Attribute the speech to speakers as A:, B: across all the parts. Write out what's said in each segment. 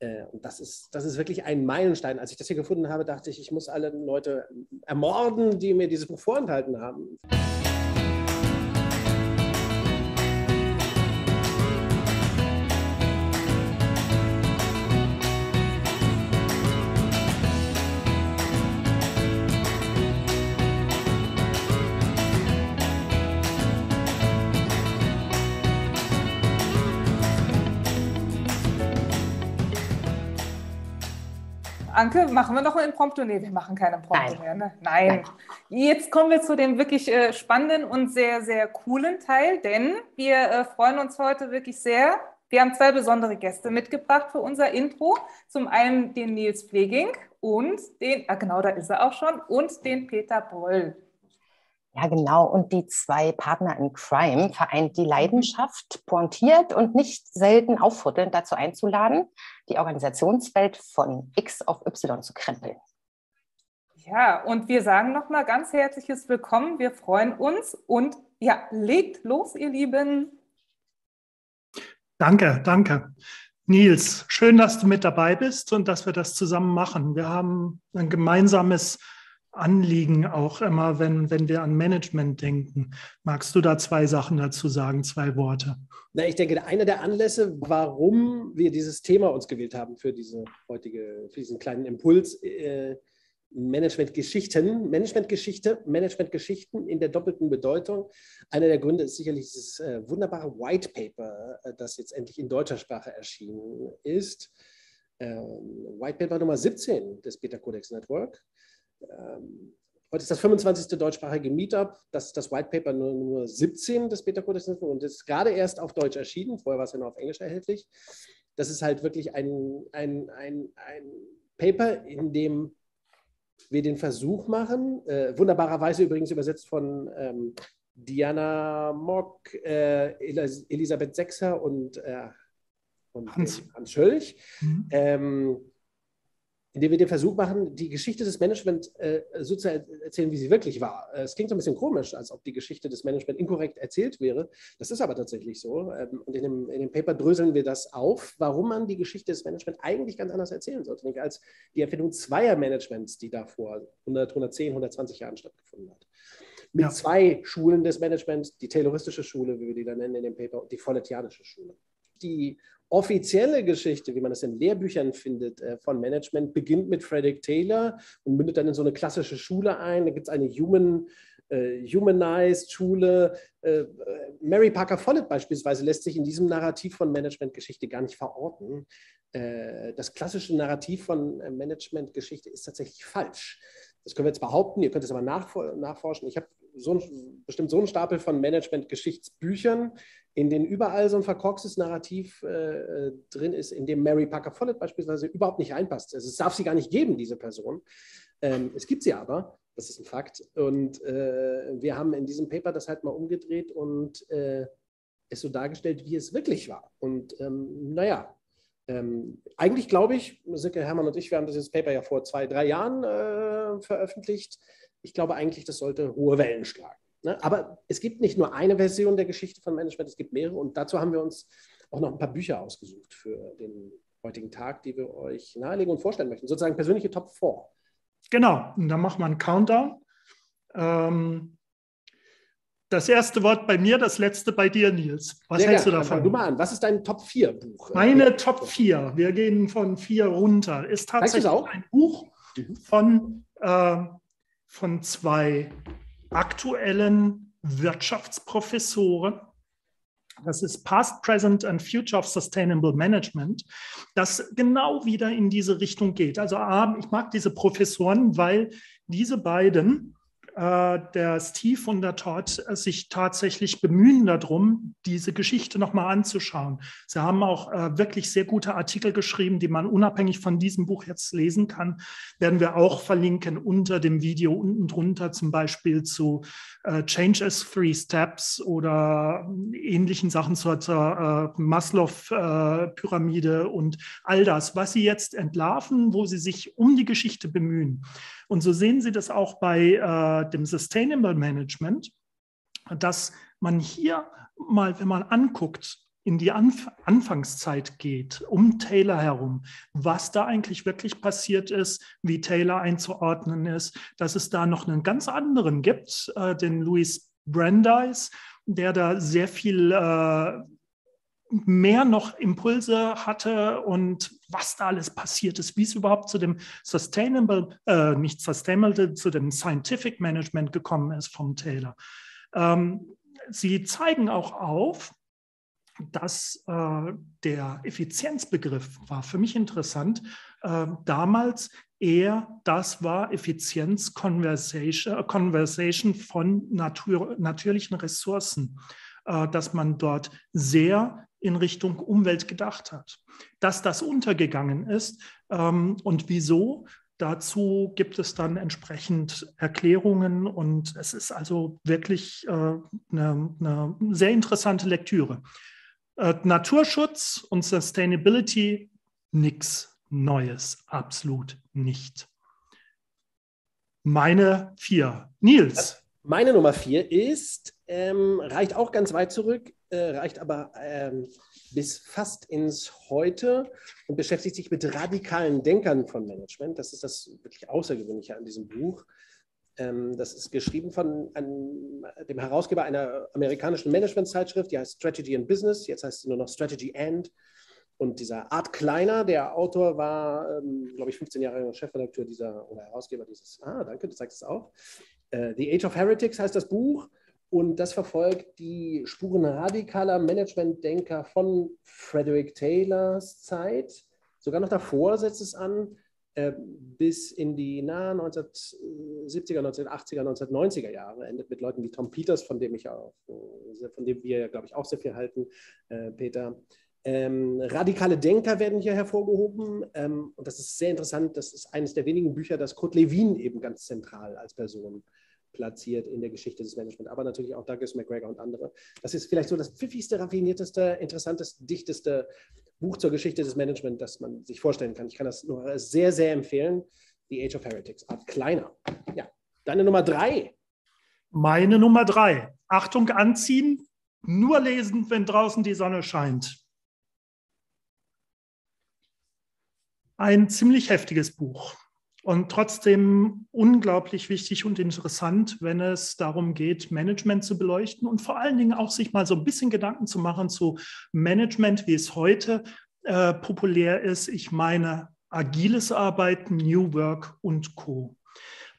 A: Äh, und das ist, das ist wirklich ein Meilenstein. Als ich das hier gefunden habe, dachte ich, ich muss alle Leute ermorden, die mir dieses Buch vorenthalten haben.
B: Anke, machen wir noch ein Impromptu? Nee, wir machen kein Impromptu Nein. mehr. Ne? Nein. Nein. Jetzt kommen wir zu dem wirklich äh, spannenden und sehr, sehr coolen Teil, denn wir äh, freuen uns heute wirklich sehr. Wir haben zwei besondere Gäste mitgebracht für unser Intro. Zum einen den Nils Pfleging und den, ah genau, da ist er auch schon, und den Peter Boll.
C: Ja, genau. Und die zwei Partner in Crime vereint die Leidenschaft, pointiert und nicht selten aufrüttelnd dazu einzuladen, die Organisationswelt von X auf Y zu krempeln.
B: Ja, und wir sagen nochmal ganz herzliches Willkommen. Wir freuen uns und ja, legt los, ihr Lieben.
D: Danke, danke. Nils, schön, dass du mit dabei bist und dass wir das zusammen machen. Wir haben ein gemeinsames Anliegen auch immer, wenn, wenn wir an Management denken. Magst du da zwei Sachen dazu sagen, zwei Worte?
A: Na, ich denke, einer der Anlässe, warum wir dieses Thema uns gewählt haben für, diese heutige, für diesen kleinen Impuls, äh, Managementgeschichten, Managementgeschichte, Managementgeschichten in der doppelten Bedeutung. Einer der Gründe ist sicherlich dieses äh, wunderbare White Paper, äh, das jetzt endlich in deutscher Sprache erschienen ist. Ähm, White Paper Nummer 17 des Beta Codex Network ähm, heute ist das 25. deutschsprachige Meetup. Das ist das White Paper Nummer nur 17 des Beta Codex und ist gerade erst auf Deutsch erschienen. Vorher war es ja nur auf Englisch erhältlich. Das ist halt wirklich ein, ein, ein, ein Paper, in dem wir den Versuch machen, äh, wunderbarerweise übrigens übersetzt von ähm, Diana Mock, äh, Elisabeth Sechser und, äh, und Hans. Hans Schölch. Mhm. Ähm, indem wir den Versuch machen, die Geschichte des Management äh, so zu erzählen, wie sie wirklich war. Äh, es klingt ein bisschen komisch, als ob die Geschichte des Management inkorrekt erzählt wäre. Das ist aber tatsächlich so. Ähm, und in dem, in dem Paper dröseln wir das auf, warum man die Geschichte des Management eigentlich ganz anders erzählen sollte, nämlich als die Erfindung zweier Managements, die da vor 100, 110, 120 Jahren stattgefunden hat. Mit ja. zwei Schulen des Managements, die Tayloristische Schule, wie wir die da nennen in dem Paper, und die Folletianische Schule. Die offizielle Geschichte, wie man es in Lehrbüchern findet, äh, von Management, beginnt mit Frederick Taylor und mündet dann in so eine klassische Schule ein. Da gibt es eine Human, äh, Humanized Schule. Äh, Mary Parker Follett beispielsweise lässt sich in diesem Narrativ von Managementgeschichte gar nicht verorten. Äh, das klassische Narrativ von äh, Managementgeschichte ist tatsächlich falsch. Das können wir jetzt behaupten, ihr könnt es aber nachforschen. Ich habe so ein, bestimmt so einen Stapel von Management-Geschichtsbüchern, in denen überall so ein verkorkstes Narrativ äh, drin ist, in dem Mary Parker Follett beispielsweise überhaupt nicht reinpasst. Also es darf sie gar nicht geben, diese Person. Ähm, es gibt sie aber, das ist ein Fakt. Und äh, wir haben in diesem Paper das halt mal umgedreht und äh, es so dargestellt, wie es wirklich war. Und ähm, naja, ähm, eigentlich glaube ich, Silke, Hermann und ich, wir haben das Paper ja vor zwei, drei Jahren äh, veröffentlicht ich glaube eigentlich, das sollte hohe Wellen schlagen. Ne? Aber es gibt nicht nur eine Version der Geschichte von Management, es gibt mehrere und dazu haben wir uns auch noch ein paar Bücher ausgesucht für den heutigen Tag, die wir euch nahelegen und vorstellen möchten. Sozusagen persönliche Top 4.
D: Genau, und dann machen wir einen Countdown. Ähm, das erste Wort bei mir, das letzte bei dir, Nils. Was Sehr hältst gern. du davon? Fang
A: du mal an. Was ist dein Top 4 Buch?
D: Meine Top 4, wir gehen von 4 runter, ist tatsächlich ein Buch mhm. von äh, von zwei aktuellen Wirtschaftsprofessoren. Das ist Past, Present and Future of Sustainable Management, das genau wieder in diese Richtung geht. Also ich mag diese Professoren, weil diese beiden äh, der Steve und der Todd äh, sich tatsächlich bemühen darum, diese Geschichte nochmal anzuschauen. Sie haben auch äh, wirklich sehr gute Artikel geschrieben, die man unabhängig von diesem Buch jetzt lesen kann. Werden wir auch verlinken unter dem Video unten drunter, zum Beispiel zu Change as Three Steps oder ähnlichen Sachen zur, zur Maslow-Pyramide und all das, was Sie jetzt entlarven, wo Sie sich um die Geschichte bemühen. Und so sehen Sie das auch bei äh, dem Sustainable Management, dass man hier mal, wenn man anguckt, in die Anf Anfangszeit geht, um Taylor herum, was da eigentlich wirklich passiert ist, wie Taylor einzuordnen ist, dass es da noch einen ganz anderen gibt, äh, den Louis Brandeis, der da sehr viel äh, mehr noch Impulse hatte und was da alles passiert ist, wie es überhaupt zu dem Sustainable, äh, nicht Sustainable, zu dem Scientific Management gekommen ist vom Taylor. Ähm, sie zeigen auch auf, dass äh, der Effizienzbegriff war für mich interessant. Äh, damals eher das war Effizienz Conversation, Conversation von Natur, natürlichen Ressourcen, äh, dass man dort sehr in Richtung Umwelt gedacht hat. Dass das untergegangen ist ähm, und wieso, dazu gibt es dann entsprechend Erklärungen und es ist also wirklich äh, eine, eine sehr interessante Lektüre. Äh, Naturschutz und Sustainability, nichts Neues, absolut nicht. Meine vier. Nils.
A: Meine Nummer vier ist, ähm, reicht auch ganz weit zurück, äh, reicht aber ähm, bis fast ins Heute und beschäftigt sich mit radikalen Denkern von Management. Das ist das wirklich Außergewöhnliche an diesem Buch. Ähm, das ist geschrieben von einem, dem Herausgeber einer amerikanischen Managementzeitschrift, die heißt Strategy and Business. Jetzt heißt sie nur noch Strategy and. Und dieser Art Kleiner, der Autor, war, ähm, glaube ich, 15 Jahre Chefredakteur dieser oder Herausgeber dieses. Ah, danke, du zeigst es auch. Äh, The Age of Heretics heißt das Buch. Und das verfolgt die Spuren radikaler Managementdenker von Frederick Taylors Zeit. Sogar noch davor setzt es an, äh, bis in die nahen 1970er, 1980er, 1990er Jahre. Endet mit Leuten wie Tom Peters, von dem ich auch, äh, von dem wir, glaube ich, auch sehr viel halten, Peter. Ähm, radikale Denker werden hier hervorgehoben. Ähm, und das ist sehr interessant. Das ist eines der wenigen Bücher, das Kurt Lewin eben ganz zentral als Person platziert in der Geschichte des Management, aber natürlich auch Douglas McGregor und andere. Das ist vielleicht so das pfiffigste, raffinierteste, interessanteste, dichteste Buch zur Geschichte des Management, das man sich vorstellen kann. Ich kann das nur sehr, sehr empfehlen. The Age of Heretics, Art Kleiner. Ja, deine Nummer drei.
D: Meine Nummer drei. Achtung, anziehen, nur lesen, wenn draußen die Sonne scheint. Ein ziemlich heftiges Buch und trotzdem unglaublich wichtig und interessant, wenn es darum geht, Management zu beleuchten und vor allen Dingen auch sich mal so ein bisschen Gedanken zu machen zu Management, wie es heute äh, populär ist. Ich meine agiles Arbeiten, New Work und Co.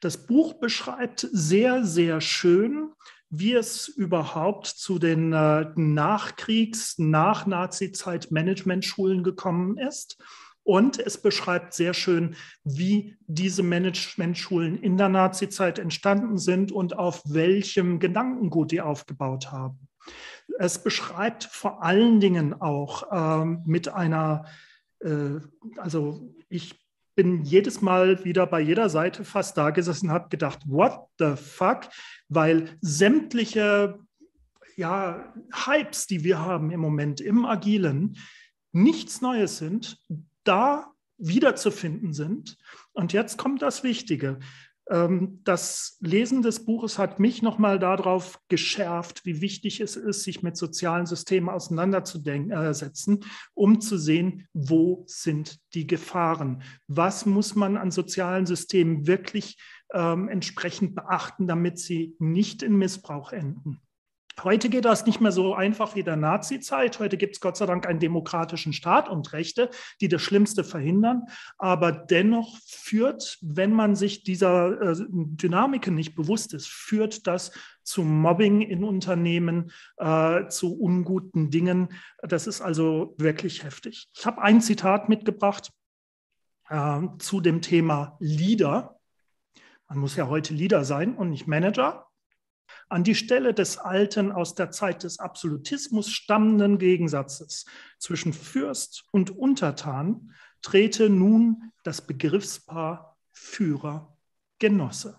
D: Das Buch beschreibt sehr, sehr schön, wie es überhaupt zu den äh, Nachkriegs-, Nach-Nazi-Zeit Management-Schulen gekommen ist und es beschreibt sehr schön, wie diese Managementschulen in der Nazizeit entstanden sind und auf welchem Gedankengut die aufgebaut haben. Es beschreibt vor allen Dingen auch ähm, mit einer, äh, also ich bin jedes Mal wieder bei jeder Seite fast da gesessen und habe gedacht, what the fuck? Weil sämtliche ja, Hypes, die wir haben im Moment im Agilen, nichts Neues sind, da wiederzufinden sind. Und jetzt kommt das Wichtige. Ähm, das Lesen des Buches hat mich nochmal darauf geschärft, wie wichtig es ist, sich mit sozialen Systemen auseinanderzusetzen, um zu sehen, wo sind die Gefahren? Was muss man an sozialen Systemen wirklich ähm, entsprechend beachten, damit sie nicht in Missbrauch enden? Heute geht das nicht mehr so einfach wie der Nazi-Zeit. Heute gibt es Gott sei Dank einen demokratischen Staat und Rechte, die das Schlimmste verhindern. Aber dennoch führt, wenn man sich dieser äh, Dynamiken nicht bewusst ist, führt das zu Mobbing in Unternehmen, äh, zu unguten Dingen. Das ist also wirklich heftig. Ich habe ein Zitat mitgebracht äh, zu dem Thema Leader. Man muss ja heute Leader sein und nicht Manager. An die Stelle des alten, aus der Zeit des Absolutismus stammenden Gegensatzes zwischen Fürst und Untertan trete nun das Begriffspaar Führer Genosse,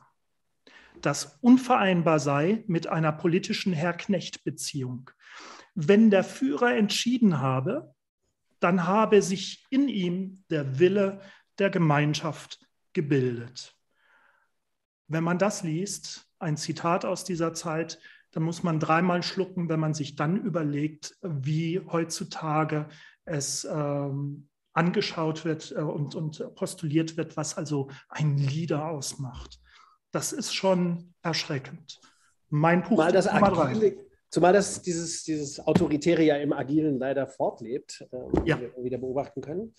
D: das unvereinbar sei mit einer politischen Herr-Knecht-Beziehung. Wenn der Führer entschieden habe, dann habe sich in ihm der Wille der Gemeinschaft gebildet. Wenn man das liest, ein Zitat aus dieser Zeit, dann muss man dreimal schlucken, wenn man sich dann überlegt, wie heutzutage es ähm, angeschaut wird äh, und, und postuliert wird, was also ein Leader ausmacht. Das ist schon erschreckend.
A: Mein Buch Mal das drei. Zumal das, dieses, dieses Autoritäre ja im Agilen leider fortlebt, äh, ja. wie wir wieder beobachten können.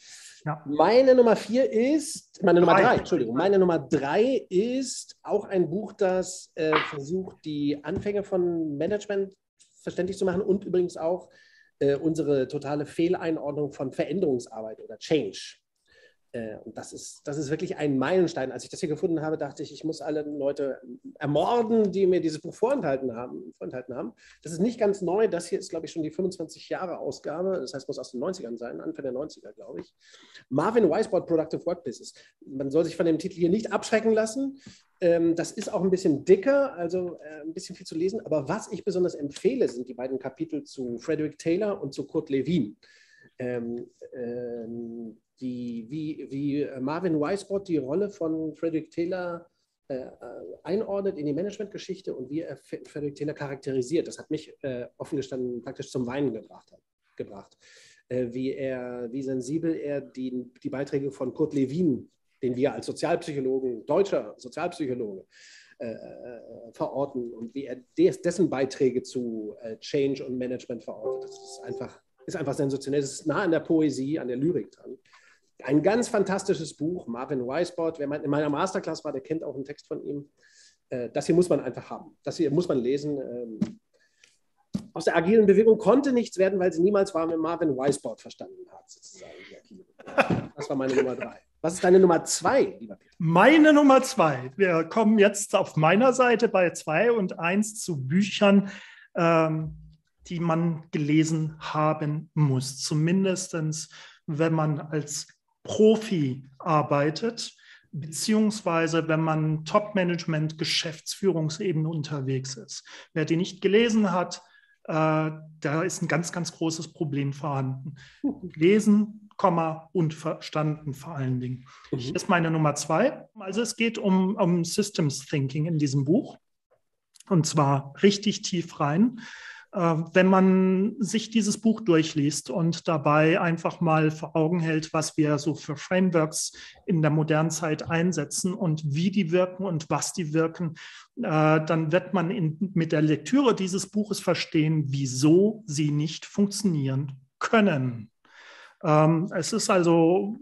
A: Ja. Meine Nummer vier ist, meine Nummer drei, drei Entschuldigung, meine Nummer drei ist auch ein Buch, das äh, versucht, die Anfänge von Management verständlich zu machen und übrigens auch äh, unsere totale Fehleinordnung von Veränderungsarbeit oder Change. Äh, und das ist, das ist wirklich ein Meilenstein. Als ich das hier gefunden habe, dachte ich, ich muss alle Leute ermorden, die mir dieses Buch vorenthalten haben. Vorenthalten haben. Das ist nicht ganz neu. Das hier ist, glaube ich, schon die 25 Jahre Ausgabe. Das heißt, muss aus den 90ern sein, Anfang der 90er, glaube ich. Marvin Weisbord, Productive Workplaces. Man soll sich von dem Titel hier nicht abschrecken lassen. Ähm, das ist auch ein bisschen dicker, also äh, ein bisschen viel zu lesen. Aber was ich besonders empfehle, sind die beiden Kapitel zu Frederick Taylor und zu Kurt Lewin. Ähm, ähm, die, wie, wie Marvin Weisbrot die Rolle von Frederick Taylor äh, äh, einordnet in die Managementgeschichte und wie er Frederick Taylor charakterisiert. Das hat mich äh, offen gestanden praktisch zum Weinen gebracht. Hat, gebracht. Äh, wie, er, wie sensibel er die, die Beiträge von Kurt Lewin, den wir als Sozialpsychologen, deutscher Sozialpsychologe, äh, äh, verorten und wie er des, dessen Beiträge zu Change und Management verortet. Das ist einfach, ist einfach sensationell. Das ist nah an der Poesie, an der Lyrik dran. Ein ganz fantastisches Buch, Marvin Weisbord. Wer in meiner Masterclass war, der kennt auch einen Text von ihm. Äh, das hier muss man einfach haben. Das hier muss man lesen. Ähm, aus der agilen Bewegung konnte nichts werden, weil sie niemals war mit Marvin Weisbord verstanden hat, sozusagen. Das war meine Nummer drei. Was ist deine Nummer zwei, lieber
D: Peter? Meine Nummer zwei. Wir kommen jetzt auf meiner Seite bei zwei und eins zu Büchern, ähm, die man gelesen haben muss. Zumindest wenn man als Profi arbeitet, beziehungsweise wenn man Top-Management, Geschäftsführungsebene unterwegs ist. Wer die nicht gelesen hat, äh, da ist ein ganz, ganz großes Problem vorhanden. Lesen, Komma und verstanden vor allen Dingen. Mhm. Hier ist meine Nummer zwei. Also es geht um, um Systems Thinking in diesem Buch. Und zwar richtig tief rein. Äh, wenn man sich dieses Buch durchliest und dabei einfach mal vor Augen hält, was wir so für Frameworks in der modernen Zeit einsetzen und wie die wirken und was die wirken, äh, dann wird man in, mit der Lektüre dieses Buches verstehen, wieso sie nicht funktionieren können. Ähm, es ist also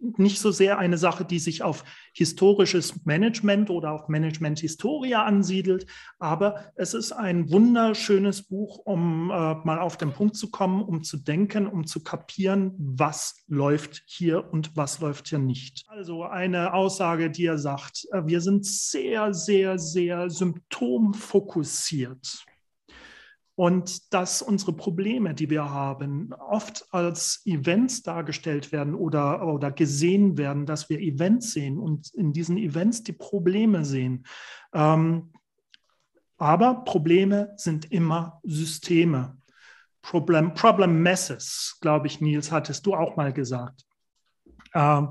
D: nicht so sehr eine Sache, die sich auf historisches Management oder auf Management-Historie ansiedelt, aber es ist ein wunderschönes Buch, um äh, mal auf den Punkt zu kommen, um zu denken, um zu kapieren, was läuft hier und was läuft hier nicht. Also eine Aussage, die er sagt, äh, wir sind sehr, sehr, sehr symptomfokussiert und dass unsere Probleme, die wir haben, oft als Events dargestellt werden oder, oder gesehen werden, dass wir Events sehen und in diesen Events die Probleme sehen. Ähm, aber Probleme sind immer Systeme. Problem, Problem Messes, glaube ich, Nils, hattest du auch mal gesagt. Ähm,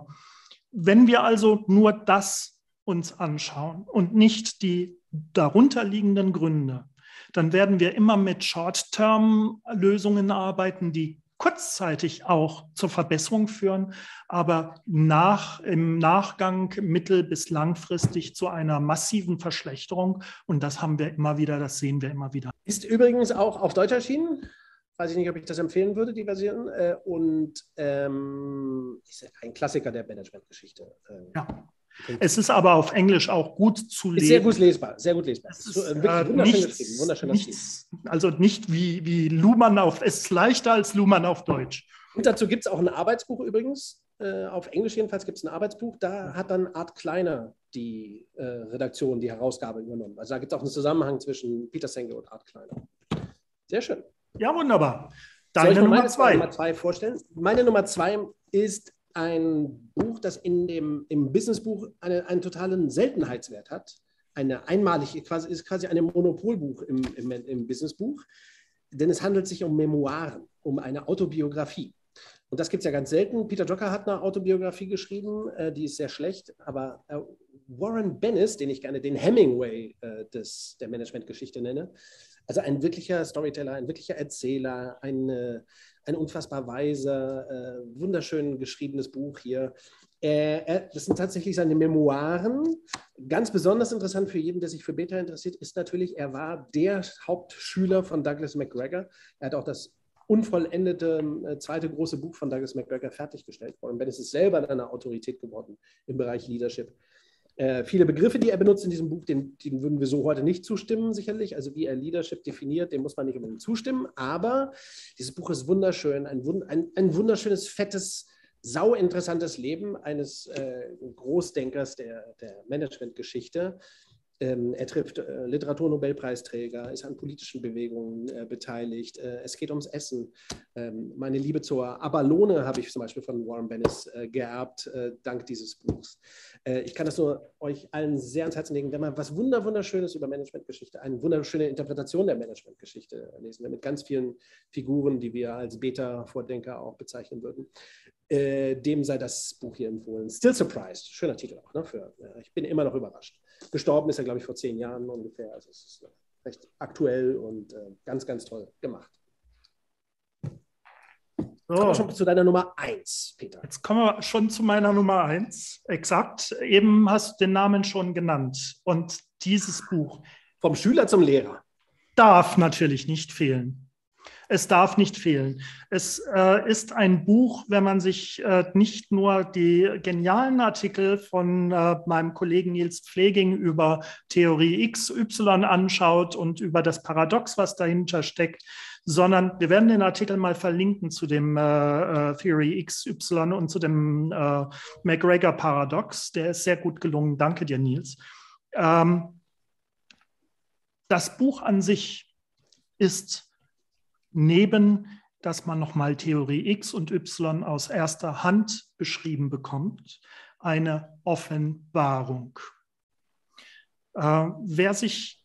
D: wenn wir also nur das uns anschauen und nicht die darunterliegenden Gründe, dann werden wir immer mit Short-Term-Lösungen arbeiten, die kurzzeitig auch zur Verbesserung führen, aber nach, im Nachgang mittel- bis langfristig zu einer massiven Verschlechterung. Und das haben wir immer wieder, das sehen wir immer wieder.
A: Ist übrigens auch auf Deutsch erschienen. Weiß ich nicht, ob ich das empfehlen würde, die Version. Äh, und ähm, ist ein Klassiker der Managementgeschichte.
D: Äh, Es ist aber auf Englisch auch gut zu lesen.
A: Sehr gut lesbar, sehr gut lesbar. Es
D: ist, äh, wirklich wunderschön nichts, wunderschön nichts, Also nicht wie, wie Luhmann auf, es ist leichter als Luhmann auf Deutsch.
A: Und dazu gibt es auch ein Arbeitsbuch übrigens. Äh, auf Englisch jedenfalls gibt es ein Arbeitsbuch. Da hat dann Art Kleiner die äh, Redaktion, die Herausgabe übernommen. Also da gibt es auch einen Zusammenhang zwischen Peter Senge und Art Kleiner. Sehr schön.
D: Ja, wunderbar.
A: Deine Nummer zwei. Nummer zwei vorstellen? Meine Nummer zwei ist ein Buch, das in dem, im Businessbuch eine, einen totalen Seltenheitswert hat. Eine einmalige, quasi, ist quasi ein Monopolbuch im, im, im Businessbuch, denn es handelt sich um Memoiren, um eine Autobiografie. Und das gibt es ja ganz selten. Peter Drucker hat eine Autobiografie geschrieben, äh, die ist sehr schlecht, aber äh, Warren Bennis, den ich gerne den Hemingway äh, des, der Managementgeschichte nenne, Also ein wirklicher Storyteller, ein wirklicher Erzähler, ein, ein unfassbar weiser, äh, wunderschön geschriebenes Buch hier. Äh, das sind tatsächlich seine Memoiren. Ganz besonders interessant für jeden, der sich für Beta interessiert, ist natürlich, er war der Hauptschüler von Douglas McGregor. Er hat auch das unvollendete äh, zweite große Buch von Douglas McGregor fertiggestellt. Und Ben ist selber eine Autorität geworden im Bereich Leadership. Äh, viele Begriffe, die er benutzt in diesem Buch, denen, denen, würden wir so heute nicht zustimmen, sicherlich. Also wie er Leadership definiert, dem muss man nicht unbedingt zustimmen. Aber dieses Buch ist wunderschön, ein, ein, ein wunderschönes, fettes, sauinteressantes Leben eines äh, Großdenkers der, der Managementgeschichte. Ähm, er trifft äh, Literaturnobelpreisträger, ist an politischen Bewegungen äh, beteiligt. Äh, es geht ums Essen. Ähm, meine Liebe zur Abalone habe ich zum Beispiel von Warren Bennis geerbt, dank dieses Buchs. Ich kann das nur euch allen sehr ans Herzen legen, wenn man was Wunder Wunderschönes über Managementgeschichte, eine wunderschöne Interpretation der Managementgeschichte lesen will, mit ganz vielen Figuren, die wir als Beta-Vordenker auch bezeichnen würden. Dem sei das Buch hier empfohlen. Still Surprised, schöner Titel auch. Ne, für, ich bin immer noch überrascht. Gestorben ist er, glaube ich, vor zehn Jahren ungefähr. Also es ist recht aktuell und äh, ganz, ganz toll gemacht. So. Kommen wir schon zu deiner Nummer 1, Peter.
D: Jetzt kommen wir schon zu meiner Nummer 1. Exakt. Eben hast du den Namen schon genannt. Und dieses Buch.
A: Vom Schüler zum Lehrer.
D: Darf natürlich nicht fehlen. Es darf nicht fehlen. Es äh, ist ein Buch, wenn man sich äh, nicht nur die genialen Artikel von äh, meinem Kollegen Nils Pfleging über Theorie XY anschaut und über das Paradox, was dahinter steckt, sondern wir werden den Artikel mal verlinken zu dem äh, äh, Theory XY und zu dem äh, McGregor-Paradox. Der ist sehr gut gelungen. Danke dir, Nils. Ähm, das Buch an sich ist neben, dass man nochmal Theorie X und Y aus erster Hand beschrieben bekommt, eine Offenbarung. Äh, wer sich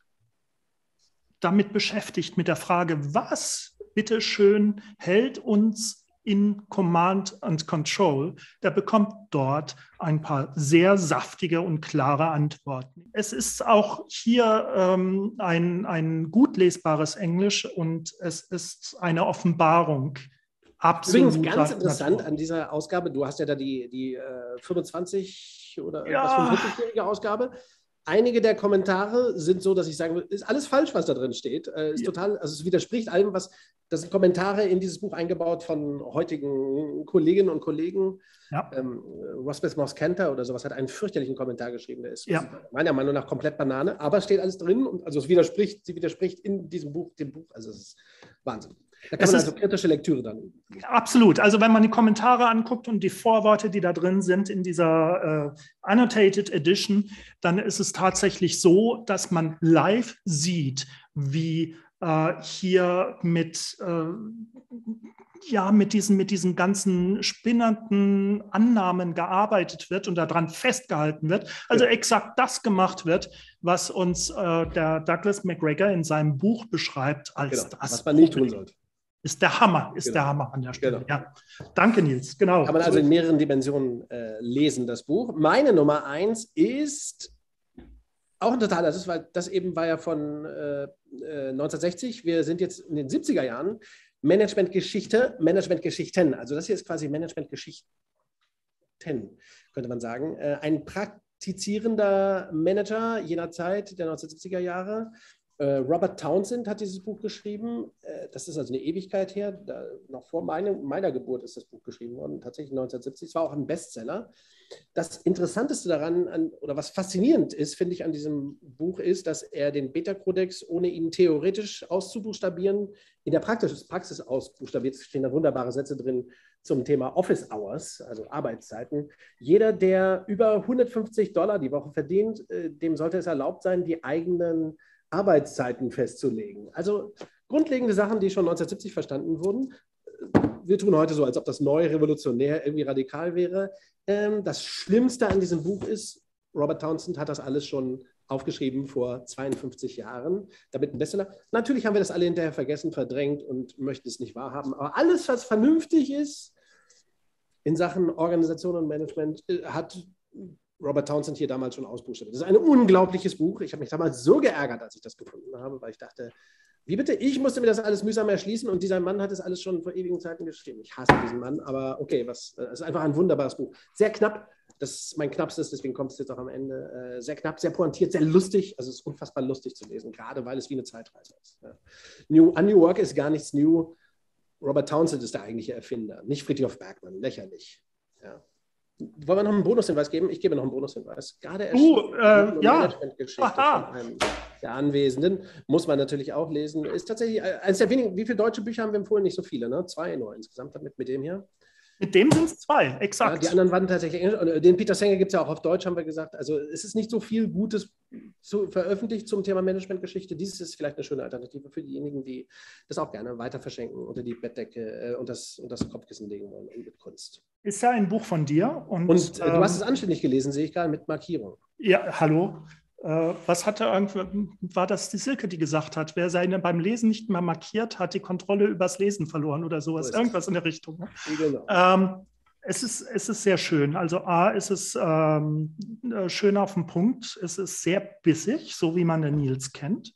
D: damit beschäftigt, mit der Frage, was bitteschön hält uns in Command and Control, der bekommt dort ein paar sehr saftige und klare Antworten. Es ist auch hier ähm, ein, ein gut lesbares Englisch und es ist eine Offenbarung.
A: Absolut. Übrigens ganz interessant Natur. an dieser Ausgabe, du hast ja da die, die äh, 25 oder ja. 45-jährige Ausgabe einige der Kommentare sind so, dass ich sagen würde, ist alles falsch, was da drin steht. Äh, ist ja. total, also es widerspricht allem, was, das sind Kommentare in dieses Buch eingebaut von heutigen Kolleginnen und Kollegen. Ja. Ähm, Rosbeth Moss-Kenter oder sowas hat einen fürchterlichen Kommentar geschrieben, der ist ja. meiner Meinung nach komplett Banane, aber es steht alles drin und also es widerspricht, sie widerspricht in diesem Buch, dem Buch, also es ist Wahnsinn. Da kann es man also kritische Lektüre dann.
D: Absolut. Also wenn man die Kommentare anguckt und die Vorworte, die da drin sind in dieser äh, Annotated Edition, dann ist es tatsächlich so, dass man live sieht, wie äh, hier mit, äh, ja, mit, diesen, mit diesen ganzen spinnernden Annahmen gearbeitet wird und daran festgehalten wird. Also ja. exakt das gemacht wird, was uns äh, der Douglas McGregor in seinem Buch beschreibt als
A: genau, das. Was man nicht tun sollte
D: ist der Hammer, ist genau. der Hammer an der Stelle. Genau. Ja. Danke, Nils. Genau.
A: Kann man also in mehreren Dimensionen äh, lesen, das Buch. Meine Nummer eins ist auch ein totaler, das, weil das eben war ja von äh, 1960. Äh, Wir sind jetzt in den 70er Jahren. Managementgeschichte, Managementgeschichten. Also das hier ist quasi Managementgeschichten, könnte man sagen. Äh, ein praktizierender Manager jener Zeit der 1970er Jahre Robert Townsend hat dieses Buch geschrieben. Äh, das ist also eine Ewigkeit her. Da, noch vor meine, meiner Geburt ist das Buch geschrieben worden, tatsächlich 1970. Es war auch ein Bestseller. Das Interessanteste daran, an, oder was faszinierend ist, finde ich, an diesem Buch, ist, dass er den Beta-Kodex, ohne ihn theoretisch auszubuchstabieren, in der Praxis, Praxis ausbuchstabiert. Es stehen da wunderbare Sätze drin zum Thema Office Hours, also Arbeitszeiten. Jeder, der über 150 Dollar die Woche verdient, äh, dem sollte es erlaubt sein, die eigenen Arbeitszeiten festzulegen. Also grundlegende Sachen, die schon 1970 verstanden wurden. Wir tun heute so, als ob das neu revolutionär irgendwie radikal wäre. Ähm, das Schlimmste an diesem Buch ist, Robert Townsend hat das alles schon aufgeschrieben vor 52 Jahren, damit ein Bestseller. Natürlich haben wir das alle hinterher vergessen, verdrängt und möchten es nicht wahrhaben. Aber alles, was vernünftig ist in Sachen Organisation und Management, äh, hat Robert Townsend hier damals schon ausbuchstabiert. Das ist ein unglaubliches Buch. Ich habe mich damals so geärgert, als ich das gefunden habe, weil ich dachte, Wie bitte? Ich musste mir das alles mühsam erschließen und dieser Mann hat es alles schon vor ewigen Zeiten geschrieben. Ich hasse diesen Mann, aber okay, was, es ist einfach ein wunderbares Buch. Sehr knapp, das ist mein knappstes, deswegen kommt es jetzt auch am Ende. Äh, sehr knapp, sehr pointiert, sehr lustig. Also es ist unfassbar lustig zu lesen, gerade weil es wie eine Zeitreise ist. New, A New Work ist gar nichts new. Robert Townsend ist der eigentliche Erfinder, nicht Friedrich Bergmann, lächerlich. Ja. Wollen wir noch einen Bonushinweis geben? Ich gebe noch einen Bonushinweis. Gerade
D: uh, äh, ja.
A: von der Anwesenden muss man natürlich auch lesen. Ist tatsächlich eines der wenigen. Wie viele deutsche Bücher haben wir empfohlen? Nicht so viele, ne? Zwei nur insgesamt mit, mit dem hier.
D: Mit dem sind es zwei, exakt.
A: Ja, die anderen waren tatsächlich englisch. Und äh, den Peter Sanger gibt es ja auch auf Deutsch, haben wir gesagt. Also es ist nicht so viel Gutes zu, veröffentlicht zum Thema Managementgeschichte. Dieses ist vielleicht eine schöne Alternative für diejenigen, die das auch gerne weiter verschenken, unter die Bettdecke äh, und, das, und das Kopfkissen legen wollen und mit Kunst.
D: Ist ja ein Buch von dir. Und,
A: und äh, du hast es anständig gelesen, sehe ich gerade, mit Markierung.
D: Ja, hallo. Äh, was hatte war das die Silke, die gesagt hat, wer seine beim Lesen nicht mehr markiert, hat die Kontrolle übers Lesen verloren oder sowas, so irgendwas in der Richtung. Ne? Genau. Ähm, es ist, es ist sehr schön. Also A, ist es ähm, äh, schön auf den Punkt. Es ist sehr bissig, so wie man den Nils kennt.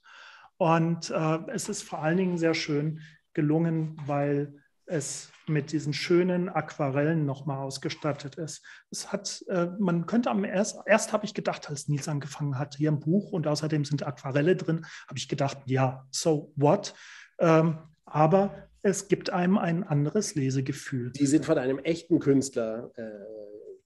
D: Und äh, es ist vor allen Dingen sehr schön gelungen, weil es mit diesen schönen Aquarellen nochmal ausgestattet ist. Es hat, äh, man könnte am erst, erst habe ich gedacht, als Nils angefangen hat, hier ein Buch und außerdem sind Aquarelle drin, habe ich gedacht, ja, so what? Ähm, aber es gibt einem ein anderes Lesegefühl.
A: Die sind von einem echten Künstler äh,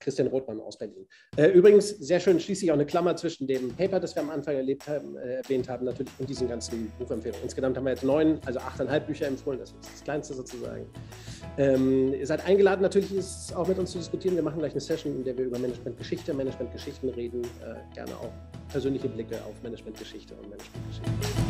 A: Christian Rothmann aus Berlin. Äh, übrigens, sehr schön, schließlich auch eine Klammer zwischen dem Paper, das wir am Anfang erlebt haben, äh, erwähnt haben, natürlich und diesen ganzen Buchempfehlungen. Insgesamt haben wir jetzt neun, also achteinhalb Bücher empfohlen, das ist das kleinste sozusagen. Ähm, ihr seid eingeladen, natürlich ist es auch mit uns zu diskutieren. Wir machen gleich eine Session, in der wir über Managementgeschichte, Managementgeschichten reden, äh, gerne auch persönliche Blicke auf Managementgeschichte und Managementgeschichte.